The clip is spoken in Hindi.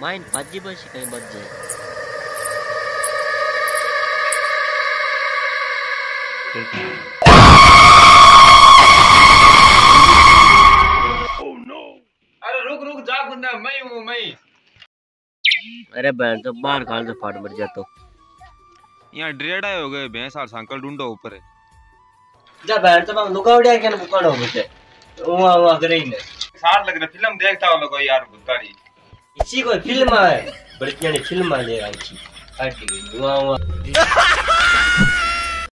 माइन भाजी बस कहीं बच जाए अरे रुक रुक जा गुंडा मैं हूँ मैं अरे बहन तो बाहर खान से फाट मर जातो यहाँ ड्रेड आए हो गए भैंस और संकल ढूंढो ऊपर। है जा बहन तो हम लुकावड़िया के बुकानो मुझे। वहाँ वहाँ करे ही। नहीं सार लग रहा फ़िल्म देखता हो लोगो यार भूतारी। इसी कोई फ़िल्म आए बड़ी फ़िल्म है ले आई थी हट गई